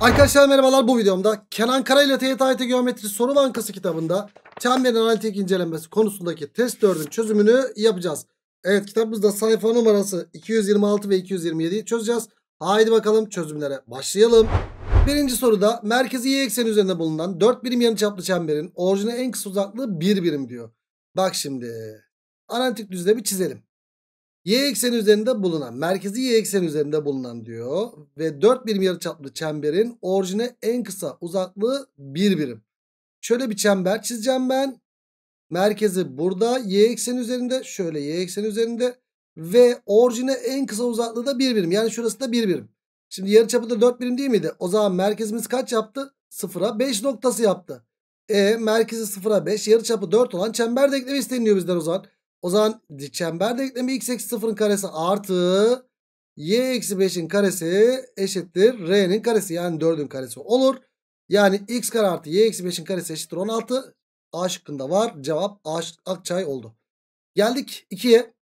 Arkadaşlar merhabalar bu videomda Kenan Kara ile TYT Geometri Soru Bankası kitabında çemberin analitik incelenmesi konusundaki test 4'ün çözümünü yapacağız. Evet kitabımızda sayfa numarası 226 ve 227'yi çözeceğiz. Haydi bakalım çözümlere başlayalım. Birinci soruda merkezi y ekseni üzerinde bulunan 4 birim yarıçaplı çemberin orijine en kısa uzaklığı 1 birim diyor. Bak şimdi analitik düzlemi çizelim. Y ekseni üzerinde bulunan merkezi y ekseni üzerinde bulunan diyor. Ve 4 birim yarıçaplı çemberin orijine en kısa uzaklığı 1 birim. Şöyle bir çember çizeceğim ben. Merkezi burada y ekseni üzerinde şöyle y ekseni üzerinde ve orijine en kısa uzaklığı da 1 birim. Yani şurası da 1 birim. Şimdi yarıçapı da 4 birim değil miydi? O zaman merkezimiz kaç yaptı? 0'a 5 noktası yaptı. E merkezi 0'a 5 yarıçapı 4 olan çember denklemi isteniyor bizden o zaman. O zaman çember denklemi x eksi 0'ın karesi artı y eksi 5'in karesi eşittir r'nin karesi yani 4'ün karesi olur. Yani x kare artı y eksi 5'in karesi eşittir 16. A şıkkında var. Cevap A Akçay oldu. Geldik 2'ye.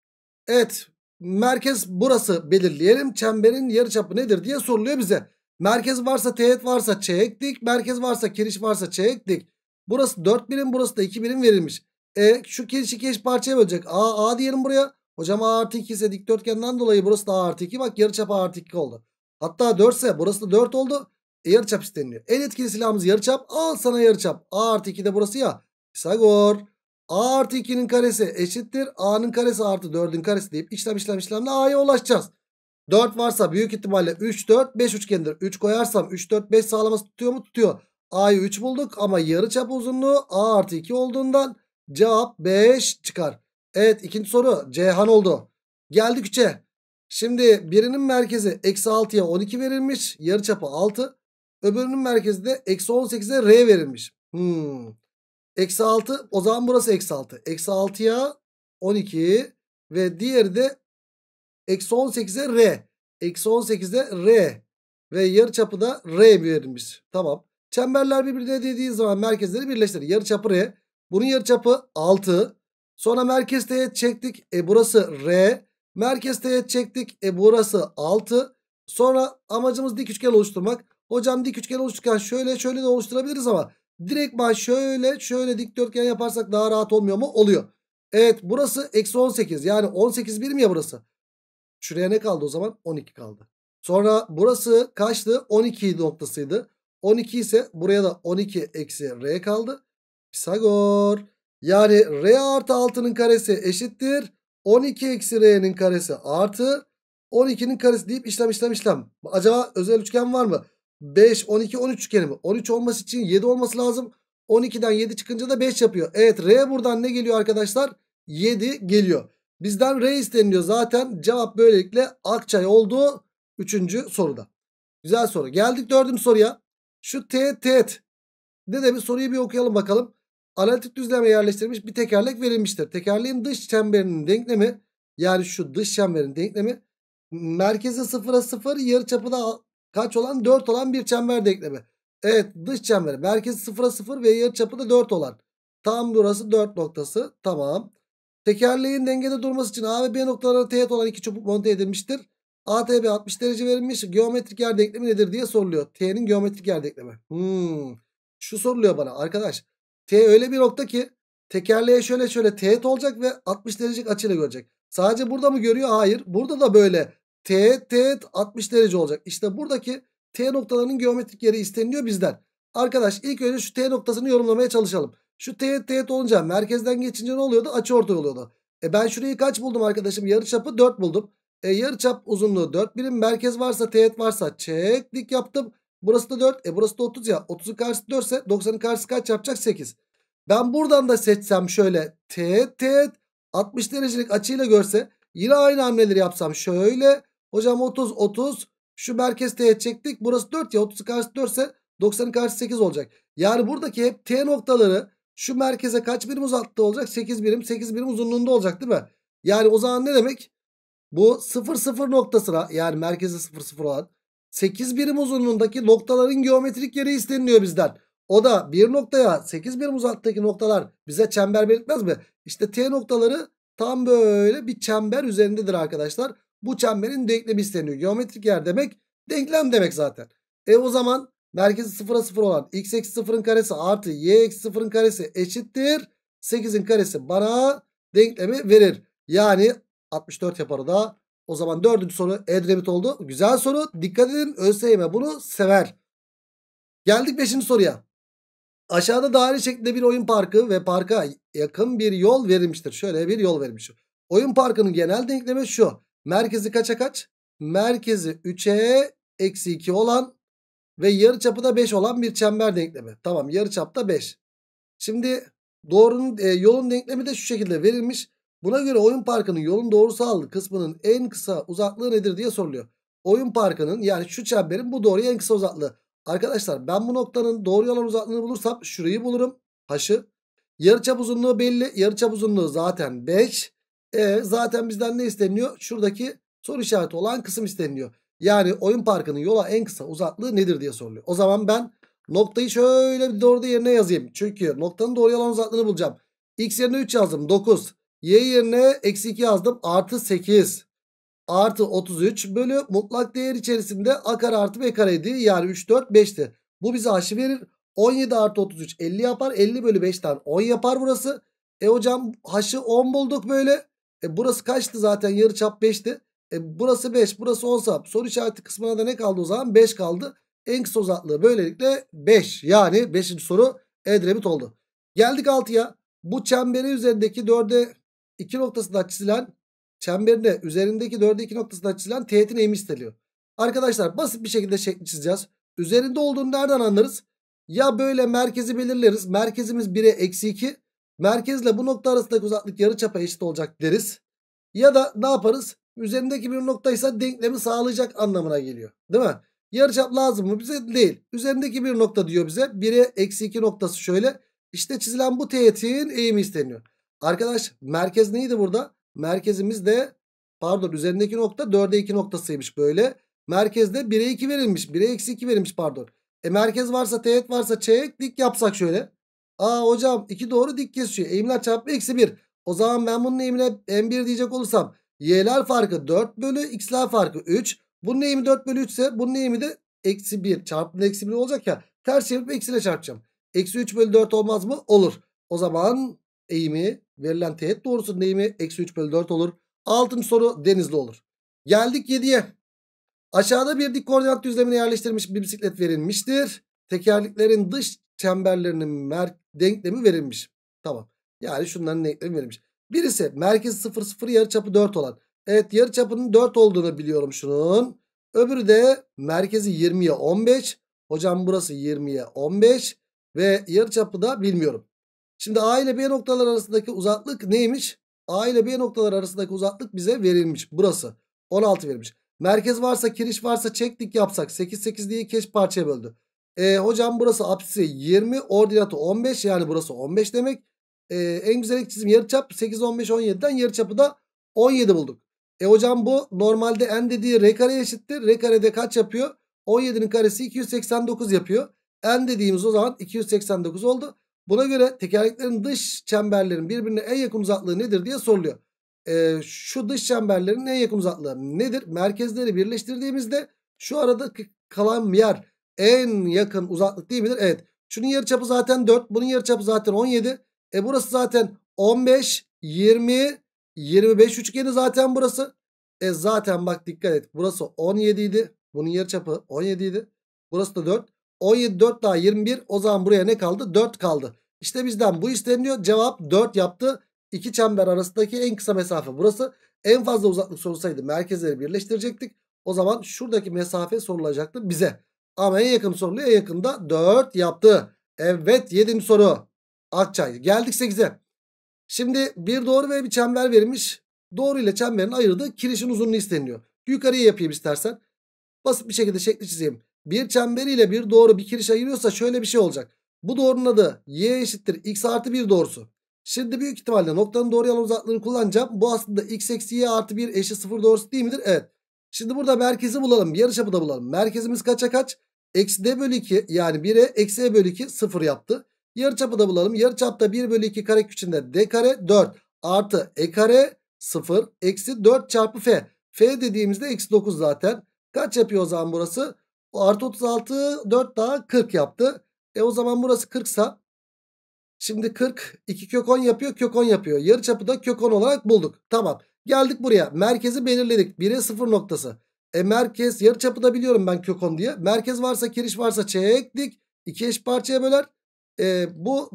Evet merkez burası belirleyelim. Çemberin yarıçapı nedir diye soruluyor bize. Merkez varsa teğet varsa çektik. Merkez varsa kiriş varsa çektik. Burası 4 birim burası da 2 birim verilmiş. E şu kiriş iki eş parçaya bölecek. A, A diyelim buraya. Hocam A artı 2 ise dikdörtgenden dolayı burası da A artı 2. Bak yarıçap A artı 2 oldu. Hatta 4 ise burası da 4 oldu. E, yarıçap isteniliyor. En etkili silahımız yarıçap. Al sana yarıçap. A artı 2 de burası ya. Pisagor. A artı 2'nin karesi eşittir. A'nın karesi artı 4'ün karesi deyip işlem işlem işlemle A'ya ulaşacağız. 4 varsa büyük ihtimalle 3 4 5 üçgendir. 3 koyarsam 3 4 5 sağlaması tutuyor mu? Tutuyor. A'yı 3 bulduk ama yarıçap uzunluğu A artı 2 olduğundan cevap 5 çıkar. Evet ikinci soru Ceyhan oldu. Geldik 3'e. Şimdi birinin merkezi eksi 6'ya 12 verilmiş. Yarıçapı 6. Öbürünün merkezi de eksi 18'e R verilmiş. Hmm. Eksi 6 o zaman burası eksi 6. Eksi 6'ya 12 ve diğeri de eksi 18'e R. Eksi 18'e R ve yarıçapı da R verilmiş. Tamam. Çemberler birbirine dediği zaman merkezleri birleştirir. Yarıçapı R. Bunun yarıçapı 6. Sonra merkez teğet çektik. E burası R. Merkez teğet çektik. E burası 6. Sonra amacımız dik üçgen oluşturmak. Hocam dik üçgen oluştururken şöyle şöyle de oluşturabiliriz ama direktman şöyle şöyle dikdörtgen yaparsak daha rahat olmuyor mu? Oluyor. Evet burası eksi 18 yani 18 birim ya burası. Şuraya ne kaldı o zaman? 12 kaldı. Sonra burası kaçtı? 12 noktasıydı. 12 ise buraya da 12 eksi R kaldı. Pisagor. Yani R artı 6'nın karesi eşittir. 12 eksi R'nin karesi artı 12'nin karesi deyip işlem işlem işlem. Acaba özel üçgen var mı? 5, 12, 13 üçgeni mi? 13 olması için 7 olması lazım. 12'den 7 çıkınca da 5 yapıyor. Evet R buradan ne geliyor arkadaşlar? 7 geliyor. Bizden R isteniliyor zaten. Cevap böylelikle Akçay oldu. Üçüncü soruda. Güzel soru. Geldik dördüncü soruya. Şu teğet teğet. Ne demiş soruyu bir okuyalım bakalım. Analitik düzleme yerleştirilmiş bir tekerlek verilmiştir. Tekerleğin dış çemberinin denklemi yani şu dış çemberin denklemi merkezi 0'a 0 yarıçapı da kaç olan 4 olan bir çember denklemi. Evet dış çemberi merkezi 0'a 0 ve yarıçapı da 4 olan. Tam burası 4 noktası. Tamam. Tekerleğin dengede durması için A ve B noktalarına teğet olan iki çubuk monte edilmiştir. ATB 60 derece verilmiş. Geometrik yer denklemi nedir diye soruluyor. T'nin geometrik yer denklemi. Hmm. Şu soruluyor bana arkadaş. T öyle bir nokta ki tekerleğe şöyle şöyle teğet olacak ve 60 derecelik açıyla görecek. Sadece burada mı görüyor? Hayır. Burada da böyle teğet teğet 60 derece olacak. İşte buradaki T noktalarının geometrik yeri isteniliyor bizden. Arkadaş ilk önce şu T noktasını yorumlamaya çalışalım. Şu teğet teğet olunca merkezden geçince ne oluyordu? Açı ortay oluyordu. E ben şurayı kaç buldum arkadaşım? Yarıçapı 4 buldum. E yarıçap uzunluğu 4 birim. Merkez varsa teğet varsa çektik yaptım. Burası da 4. E burası da 30 ya. 30'un karşısı 4 ise 90'ın karşısı kaç yapacak? 8. Ben buradan da seçsem şöyle teğet teğet 60 derecelik açıyla görse yine aynı hamleleri yapsam şöyle. Hocam 30 30 şu merkez teğet çektik. Burası 4 ya 30'un karşısı 4 ise 90'ın karşısı 8 olacak. Yani buradaki hep T noktaları şu merkeze kaç birim uzaklıkta olacak? 8 birim 8 birim uzunluğunda olacak değil mi? Yani o zaman ne demek? Bu 0 0 noktasına yani merkezi 0 0 olan 8 birim uzunluğundaki noktaların geometrik yeri isteniliyor bizden. O da bir noktaya 8 birim uzaklıktaki noktalar bize çember belirtmez mi? İşte T noktaları tam böyle bir çember üzerindedir arkadaşlar. Bu çemberin denklemi isteniyor. Geometrik yer demek denklem demek zaten. E o zaman merkezi sıfıra sıfır olan x eksi sıfırın karesi artı y eksi sıfırın karesi eşittir. 8'in karesi bana denklemi verir. Yani 64 yapar o da. O zaman dördüncü soru Edremit oldu. Güzel soru. Dikkat edin ÖSYM bunu sever. Geldik beşinci soruya. Aşağıda daire şeklinde bir oyun parkı ve parka yakın bir yol verilmiştir. Şöyle bir yol verilmiş. Oyun parkının genel denklemi şu. Merkezi kaça kaç? Merkezi 3'e eksi 2 olan ve yarıçapı da 5 olan bir çember denklemi. Tamam yarıçap da 5. Şimdi doğrunun e, yolun denklemi de şu şekilde verilmiş. Buna göre oyun parkının yolun doğrusal kısmının en kısa uzaklığı nedir diye soruluyor. Oyun parkının yani şu çemberin bu doğruya en kısa uzaklığı. Arkadaşlar ben bu noktanın doğru olan uzaklığını bulursam şurayı bulurum. H'ı. Yarıçap uzunluğu belli. Yarıçap uzunluğu zaten 5. E, zaten bizden ne isteniyor? Şuradaki soru işareti olan kısım isteniyor. Yani oyun parkının yola en kısa uzaklığı nedir diye soruluyor. O zaman ben noktayı şöyle bir doğru yerine yazayım. Çünkü noktanın doğru olan uzaklığını bulacağım. X yerine 3 yazdım 9. Y yerine eksi 2 yazdım artı 8 artı 33 bölü mutlak değer içerisinde a kare artı b kareydi. Yani 3 4 5'ti. Bu bize h'ı verir. 17 artı 33 50 yapar. 50 bölü 5'ten 10 yapar burası. E hocam h'ı 10 bulduk böyle. E burası kaçtı zaten yarı çap 5'ti. E burası 5 burası 10 sa soru işareti kısmına da ne kaldı o zaman 5 kaldı. En kısa uzaklığı böylelikle 5 yani 5. soru Edremit oldu. Geldik 6'ya. Bu çemberi üzerindeki 4'e 2 noktasında çizilen çemberinde üzerindeki 4'e 2 noktasında çizilen teğetin eğimi isteniyor. Arkadaşlar basit bir şekilde şekli çizeceğiz. Üzerinde olduğunu nereden anlarız? Ya böyle merkezi belirleriz. Merkezimiz 1'e eksi 2. Merkezle bu nokta arasındaki uzaklık yarıçapa eşit olacak deriz. Ya da ne yaparız? Üzerindeki bir noktaysa denklemi sağlayacak anlamına geliyor. Değil mi? Yarıçap lazım mı? Bize değil. Üzerindeki bir nokta diyor bize. 1'e eksi 2 noktası şöyle. İşte çizilen bu teğetin eğimi isteniyor. Arkadaş merkez neydi burada? Merkezimiz de pardon üzerindeki nokta 4'e 2 noktasıymış böyle. Merkezde 1'e 2 verilmiş. 1'e eksi 2 verilmiş pardon. E merkez varsa teğet varsa çeyrek dik yapsak şöyle. Aa hocam 2 doğru dik kesiyor. Eğimler çarpı eksi 1. O zaman ben bunun eğimine m1 diyecek olursam y'ler farkı 4 bölü x'ler farkı 3. Bunun eğimi 4 bölü 3 ise bunun eğimi de eksi 1 çarpı eksi 1 olacak ya. Ters çevirip eksiyle çarpacağım. Eksi 3 bölü 4 olmaz mı? Olur. O zaman eğimi verilen teğet doğrusunun eğimi eksi 3 bölü 4 olur. Altıncı soru denizli olur. Geldik 7'ye. Aşağıda bir dik koordinat düzlemine yerleştirilmiş bir bisiklet verilmiştir. Tekerleklerin dış çemberlerinin denklemi verilmiş. Tamam. Yani şunların denklemi verilmiş. Birisi merkezi 0 0 yarıçapı 4 olan. Evet yarıçapının 4 olduğunu biliyorum şunun. Öbürü de merkezi 20'ye 15. Hocam burası 20'ye 15. Ve yarıçapı da bilmiyorum. Şimdi A ile B noktalar arasındaki uzaklık neymiş? A ile B noktalar arasındaki uzaklık bize verilmiş. Burası. 16 verilmiş. Merkez varsa kiriş varsa çektik yapsak. 8 8 diye keş parçaya böldü. E, hocam burası apsisi 20 ordinatı 15 yani burası 15 demek. E, en güzel çizim yarıçap 8 15 17'den yarıçapı da 17 bulduk. E hocam bu normalde n dediği r kare eşittir. R karede kaç yapıyor? 17'nin karesi 289 yapıyor. N dediğimiz o zaman 289 oldu. Buna göre tekerleklerin dış çemberlerin birbirine en yakın uzaklığı nedir diye soruluyor. Ee, şu dış çemberlerin en yakın uzaklığı nedir? Merkezleri birleştirdiğimizde şu arada kalan yer en yakın uzaklık değil midir? Evet. Şunun yarıçapı zaten 4. Bunun yarıçapı zaten 17. E burası zaten 15, 20, 25 üçgeni zaten burası. E zaten bak dikkat et. Burası 17 idi. Bunun yarıçapı 17 idi. Burası da 4. 17 4 daha 21 o zaman buraya ne kaldı? 4 kaldı. İşte bizden bu isteniyor. Cevap 4 yaptı. İki çember arasındaki en kısa mesafe burası. En fazla uzaklık sorulsaydı merkezleri birleştirecektik. O zaman şuradaki mesafe sorulacaktı bize. Ama en yakın soruluyor. En yakında 4 yaptı. Evet 7. soru. Akçay. Geldik 8'e. Şimdi bir doğru ve bir çember verilmiş. Doğru ile çemberin ayırdığı kirişin uzunluğu isteniyor. Yukarıya yapayım istersen. Basit bir şekilde şekli çizeyim bir çemberiyle bir doğru bir kiriş ayırıyorsa şöyle bir şey olacak. Bu doğrunun adı y eşittir x artı 1 doğrusu. Şimdi büyük ihtimalle noktanın doğru yalan uzaklığını kullanacağım. Bu aslında x eksi y artı 1 eşit 0 doğrusu değil midir? Evet. Şimdi burada merkezi bulalım. Yarıçapı da bulalım. Merkezimiz kaça kaç? Eksi d bölü 2 yani 1'e eksi e bölü 2 0 yaptı. Yarıçapı da bulalım. Yarıçapta 1 bölü 2 kare küçüğünde d kare 4 artı e kare 0 eksi 4 çarpı f. f dediğimizde eksi 9 zaten. Kaç yapıyor o zaman burası? Artı 36 4 daha 40 yaptı. E o zaman burası 40 sa Şimdi 40 2 kök 10 yapıyor kök 10 yapıyor. Yarı çapı da kök 10 olarak bulduk. Tamam. Geldik buraya. Merkezi belirledik. 1'e 0 noktası. E merkez yarı çapı da biliyorum ben kök 10 diye. Merkez varsa kiriş varsa çektik. 2 eş parçaya böler. E, bu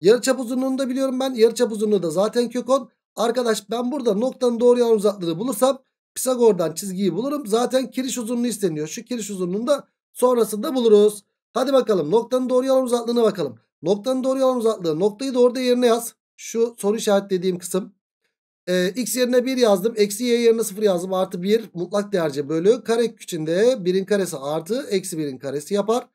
yarı çap uzunluğunu da biliyorum ben. Yarı çap uzunluğu da zaten kök 10. Arkadaş ben burada noktanın doğru yan uzaklığını bulursam Pisagor'dan çizgiyi bulurum. Zaten kiriş uzunluğu isteniyor. Şu kiriş uzunluğunu da sonrasında buluruz. Hadi bakalım noktanın doğru yalan uzaklığına bakalım. Noktanın doğru yalan uzaklığı. Noktayı da orada yerine yaz. Şu soru işaretlediğim kısım. Ee, x yerine 1 yazdım. Eksi y yerine 0 yazdım. Artı 1 mutlak değerce bölü. Kare içinde 1'in karesi artı eksi 1'in karesi yapar.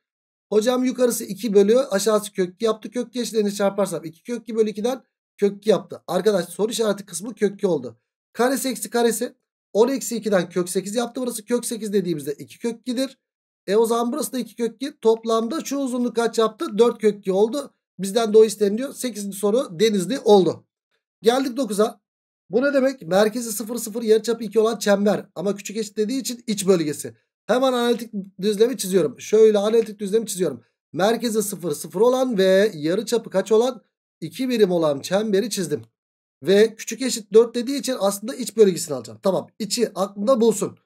Hocam yukarısı 2 bölü aşağısı kök 2 yaptı. Kök 2 eşlerini çarparsam 2 kök 2 bölü 2'den kök 2 yaptı. Arkadaş soru işareti kısmı kök 2 oldu. Karesi eksi karesi 10 eksi 2'den kök 8 yaptı. Burası kök 8 dediğimizde 2 kök 2'dir. E o zaman burası da 2 kök 2. Toplamda şu uzunluk kaç yaptı? 4 kök 2 oldu. Bizden de o isteniliyor. 8. soru denizli oldu. Geldik 9'a. Bu ne demek? Merkezi 0 0 yarıçapı 2 olan çember. Ama küçük eşit dediği için iç bölgesi. Hemen analitik düzlemi çiziyorum. Şöyle analitik düzlemi çiziyorum. Merkezi 0 0 olan ve yarıçapı kaç olan? 2 birim olan çemberi çizdim. Ve küçük eşit 4 dediği için aslında iç bölgesini alacağım. Tamam içi aklında bulsun.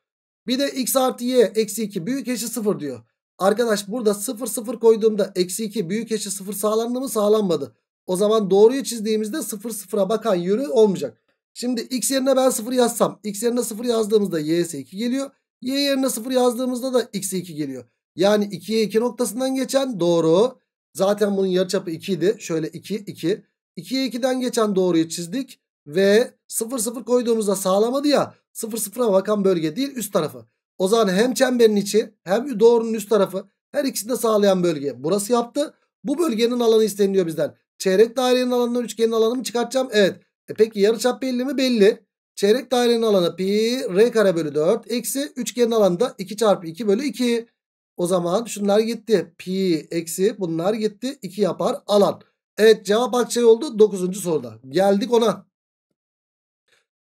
Bir de x artı y eksi 2 büyük eşit 0 diyor. Arkadaş burada 0 0 koyduğumda eksi 2 büyük eşit 0 sağlandı mı sağlanmadı. O zaman doğruyu çizdiğimizde 0 0'a bakan yürü olmayacak. Şimdi x yerine ben 0 yazsam x yerine 0 yazdığımızda y'si 2 geliyor. y yerine 0 yazdığımızda da x'e 2 geliyor. Yani 2'ye 2 noktasından geçen doğru. Zaten bunun yarıçapı 2 idi. Şöyle 2 2. 2'ye 2'den geçen doğruyu çizdik. Ve 0 0 koyduğumuzda sağlamadı ya. 0 0'a bakan bölge değil üst tarafı. O zaman hem çemberin içi hem doğrunun üst tarafı her ikisini de sağlayan bölge. Burası yaptı. Bu bölgenin alanı isteniyor bizden. Çeyrek dairenin alanından üçgenin alanını mı çıkartacağım? Evet. E peki yarıçap belli mi? Belli. Çeyrek dairenin alanı pi r kare bölü 4 eksi üçgenin alanı da 2 çarpı 2 bölü 2. O zaman şunlar gitti. Pi eksi bunlar gitti. 2 yapar alan. Evet cevap Akçay oldu 9. soruda. Geldik ona.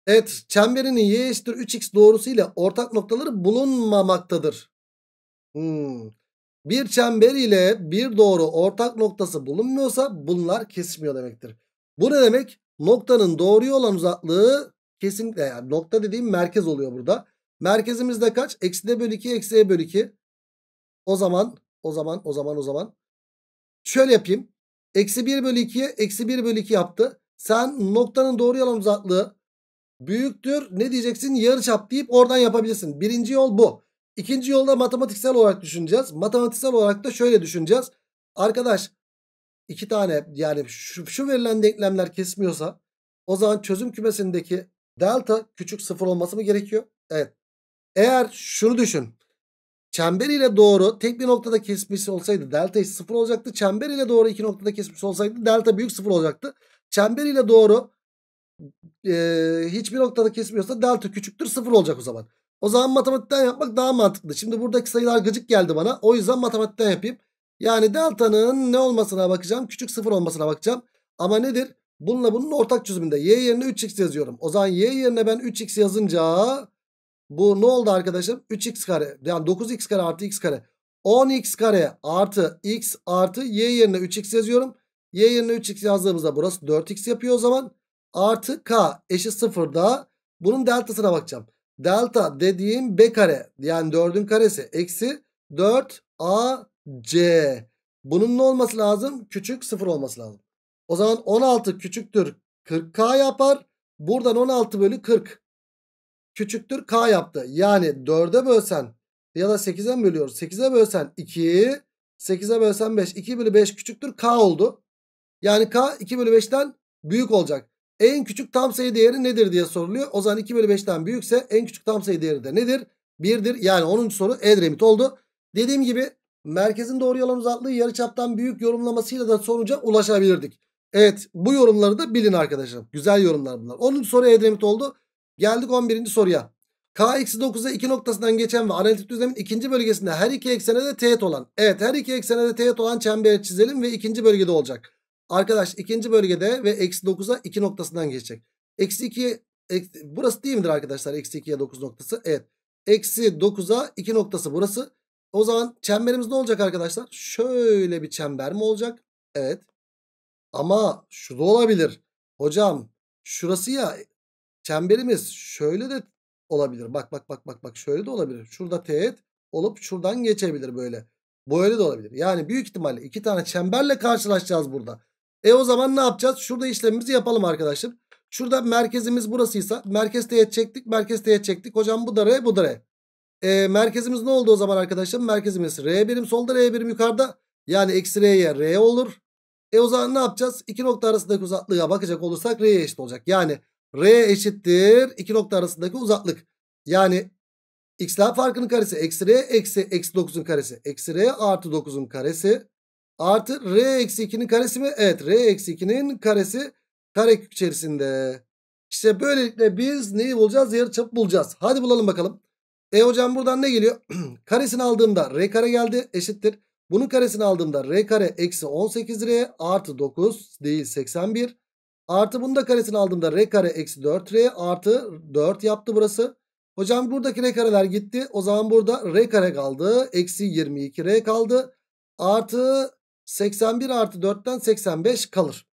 Evet çemberinin y eşittir 3x doğrusu ile ortak noktaları bulunmamaktadır. Hmm. Bir çember ile bir doğru ortak noktası bulunmuyorsa bunlar kesişmiyor demektir. Bu ne demek? Noktanın doğruya olan uzaklığı kesinlikle yani nokta dediğim merkez oluyor burada. Merkezimizde kaç? Eksi de bölü 2 eksi e bölü 2. O zaman o zaman o zaman o zaman şöyle yapayım. Eksi 1 bölü 2'ye eksi 1 bölü 2 yaptı. Sen noktanın doğru yalan uzaklığı büyüktür ne diyeceksin yarıçap deyip oradan yapabilirsin. Birinci yol bu. İkinci yolda matematiksel olarak düşüneceğiz. Matematiksel olarak da şöyle düşüneceğiz. Arkadaş iki tane yani şu, şu verilen denklemler kesmiyorsa o zaman çözüm kümesindeki delta küçük sıfır olması mı gerekiyor? Evet. Eğer şunu düşün. Çember ile doğru tek bir noktada kesmiş olsaydı delta sıfır olacaktı. Çember ile doğru iki noktada kesmiş olsaydı delta büyük sıfır olacaktı. Çember ile doğru e, hiçbir noktada kesmiyorsa delta küçüktür sıfır olacak o zaman. O zaman matematikten yapmak daha mantıklı. Şimdi buradaki sayılar gıcık geldi bana. O yüzden matematikten yapayım. Yani delta'nın ne olmasına bakacağım. Küçük sıfır olmasına bakacağım. Ama nedir? Bununla bunun ortak çözümünde. Y yerine 3x yazıyorum. O zaman y yerine ben 3x yazınca bu ne oldu arkadaşım? 3x kare. Yani 9x kare artı x kare. 10x kare artı x artı y yerine 3x yazıyorum. Y yerine 3x yazdığımızda burası 4x yapıyor o zaman artı k eşit sıfırda bunun deltasına bakacağım. Delta dediğim b kare yani 4'ün karesi eksi 4 a c. Bunun ne olması lazım? Küçük sıfır olması lazım. O zaman 16 küçüktür 40k yapar. Buradan 16 bölü 40 küçüktür k yaptı. Yani 4'e bölsen ya da 8'e mi bölüyoruz? 8'e bölsen 2 8'e bölsen 5 2 bölü 5 küçüktür k oldu. Yani k 2 bölü 5'ten büyük olacak. En küçük tam sayı değeri nedir diye soruluyor. O zaman 2 bölü 5'ten büyükse en küçük tam sayı değeri de nedir? 1'dir. Yani 10. soru Edremit oldu. Dediğim gibi merkezin doğru yalan uzaklığı yarıçaptan büyük yorumlamasıyla da sonuca ulaşabilirdik. Evet bu yorumları da bilin arkadaşlar. Güzel yorumlar bunlar. 10. soru Edremit oldu. Geldik 11. soruya. K-9'a 2 noktasından geçen ve analitik düzlemin ikinci bölgesinde her iki eksene de teğet olan. Evet her iki eksene de teğet olan çemberi çizelim ve ikinci bölgede olacak. Arkadaş ikinci bölgede ve eksi 9'a 2 noktasından geçecek. Eksi 2 burası değil midir arkadaşlar? Eksi 2'ye 9 noktası. Evet. Eksi 9'a 2 noktası burası. O zaman çemberimiz ne olacak arkadaşlar? Şöyle bir çember mi olacak? Evet. Ama şu da olabilir. Hocam şurası ya çemberimiz şöyle de olabilir. Bak bak bak bak bak şöyle de olabilir. Şurada teğet olup şuradan geçebilir böyle. Böyle de olabilir. Yani büyük ihtimalle iki tane çemberle karşılaşacağız burada. E o zaman ne yapacağız? Şurada işlemimizi yapalım arkadaşlar. Şurada merkezimiz burasıysa merkez teğet çektik. Merkez teğet çektik. Hocam bu da R bu da R. E, merkezimiz ne oldu o zaman arkadaşlar? Merkezimiz R birim solda R birim yukarıda. Yani eksi R'ye R olur. E o zaman ne yapacağız? İki nokta arasındaki uzaklığa bakacak olursak R'ye eşit olacak. Yani R eşittir iki nokta arasındaki uzaklık. Yani x'ler farkının karesi eksi R eksi eksi 9'un karesi. Eksi R artı 9'un karesi. Artı R eksi 2'nin karesi mi? Evet R eksi 2'nin karesi karekök içerisinde. İşte böylelikle biz neyi bulacağız? Yarıçapı bulacağız. Hadi bulalım bakalım. E hocam buradan ne geliyor? karesini aldığımda R kare geldi eşittir. Bunun karesini aldığımda R kare eksi 18R artı 9 değil 81. Artı bunun da karesini aldığımda R kare eksi 4R artı 4 yaptı burası. Hocam buradaki R kareler gitti. O zaman burada R kare kaldı. Eksi 22R kaldı. Artı 81 artı 4'ten 85 kalır.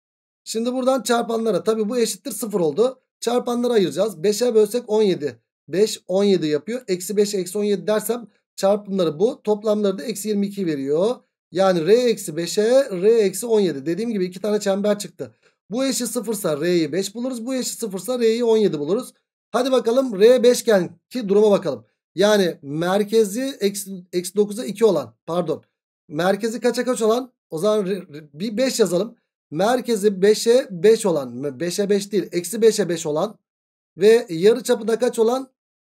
Şimdi buradan çarpanlara tabi bu eşittir 0 oldu. Çarpanlara ayıracağız. 5'e bölsek 17. 5 17 yapıyor. Eksi 5 eksi 17 dersem çarpımları bu. Toplamları da eksi 22 veriyor. Yani R eksi 5'e R eksi 17. Dediğim gibi iki tane çember çıktı. Bu 0 ise R'yi 5 buluruz. Bu 0 ise R'yi 17 buluruz. Hadi bakalım R 5 ki duruma bakalım. Yani merkezi eksi, eksi 9'a 2 olan pardon. Merkezi kaça kaç olan? O zaman bir 5 yazalım. Merkezi 5'e 5 olan 5'e 5 değil eksi 5'e 5 olan ve yarı çapı da kaç olan?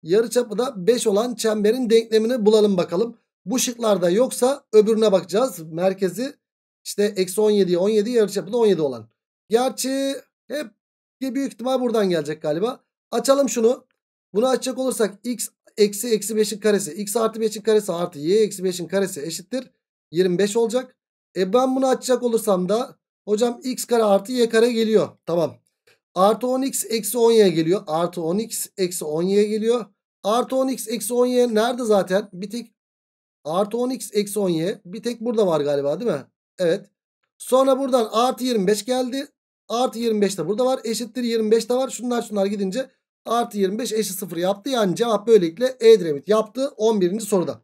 Yarı çapı da 5 olan çemberin denklemini bulalım bakalım. Bu şıklarda yoksa öbürüne bakacağız. Merkezi işte eksi 17'ye 17 yarı çapı da 17 olan. Gerçi hep büyük ihtimal buradan gelecek galiba. Açalım şunu. Bunu açacak olursak x eksi eksi 5'in karesi x artı 5'in karesi artı y eksi 5'in karesi eşittir. 25 olacak. E ben bunu açacak olursam da hocam x kare artı y kare geliyor. Tamam. Artı 10x eksi 10y geliyor. Artı 10x eksi 10y geliyor. Artı 10x eksi 10y nerede zaten? Bir tek artı 10x eksi 10y bir tek burada var galiba değil mi? Evet. Sonra buradan artı 25 geldi. Artı 25 de burada var. Eşittir 25 de var. Şunlar şunlar gidince artı 25 eşit 0 yaptı. Yani cevap böylelikle Edremit yaptı 11. soruda.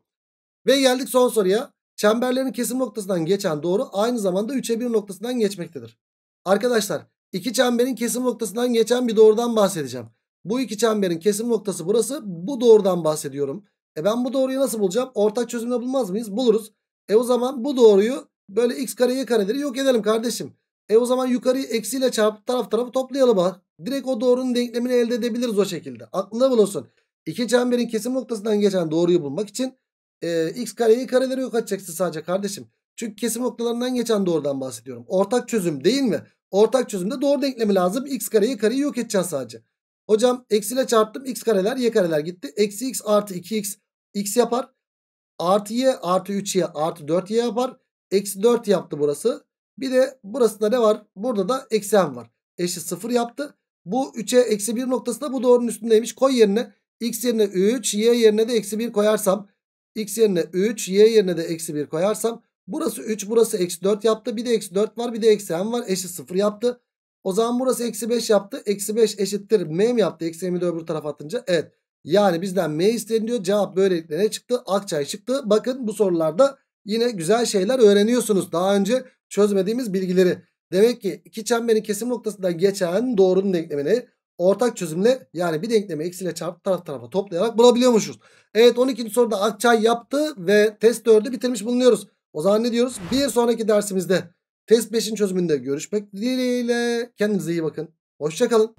Ve geldik son soruya. Çemberlerin kesim noktasından geçen doğru aynı zamanda 3'e 1 noktasından geçmektedir. Arkadaşlar iki çemberin kesim noktasından geçen bir doğrudan bahsedeceğim. Bu iki çemberin kesim noktası burası. Bu doğrudan bahsediyorum. E ben bu doğruyu nasıl bulacağım? Ortak çözümle bulmaz mıyız? Buluruz. E o zaman bu doğruyu böyle x kare y kareleri yok edelim kardeşim. E o zaman yukarıyı eksiyle çarpıp taraf tarafı toplayalım ha. Direkt o doğrunun denklemini elde edebiliriz o şekilde. Aklında bulunsun. İki çemberin kesim noktasından geçen doğruyu bulmak için e, x kareyi kareleri yok edeceksin sadece kardeşim. Çünkü kesim noktalarından geçen doğrudan bahsediyorum. Ortak çözüm değil mi? Ortak çözümde doğru denklemi lazım. x kareyi kareyi yok edeceğiz sadece. Hocam eksiyle çarptım. X kareler y kareler gitti. Eksi x artı 2x x yapar. Artı y artı 3y artı 4y yapar. Eksi 4 yaptı burası. Bir de burasında ne var? Burada da eksi m var. Eşit 0 yaptı. Bu 3'e eksi 1 noktası da bu doğrunun üstündeymiş. Koy yerine x yerine 3 y yerine de eksi 1 koyarsam. x yerine 3 y yerine de eksi 1 koyarsam. Burası 3 burası eksi 4 yaptı. Bir de eksi 4 var bir de eksi m var. Eşit 0 yaptı. O zaman burası eksi 5 yaptı. Eksi 5 eşittir m mi yaptı? Eksi m'i de öbür tarafa atınca. Evet. Yani bizden m isteniyor. Cevap böylelikle ne çıktı? Akçay çıktı. Bakın bu sorularda yine güzel şeyler öğreniyorsunuz. Daha önce çözmediğimiz bilgileri. Demek ki iki çemberin kesim noktasından geçen doğrunun denklemini ortak çözümle yani bir denklemi eksiyle çarpıp taraf tarafa toplayarak bulabiliyormuşuz. Evet 12. soruda Akçay yaptı ve test 4'ü bitirmiş bulunuyoruz. O zaman ne diyoruz? Bir sonraki dersimizde test 5'in çözümünde görüşmek dileğiyle. Kendinize iyi bakın. Hoşçakalın.